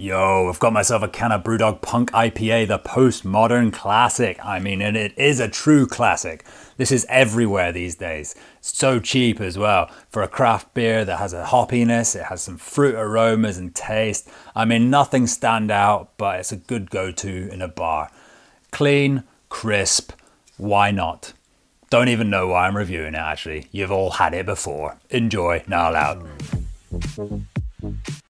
Yo, I've got myself a can of Brewdog Punk IPA, the postmodern classic. I mean, and it is a true classic. This is everywhere these days. It's So cheap as well. For a craft beer that has a hoppiness, it has some fruit aromas and taste. I mean, nothing stand out, but it's a good go-to in a bar. Clean, crisp, why not? Don't even know why I'm reviewing it actually. You've all had it before. Enjoy, now out.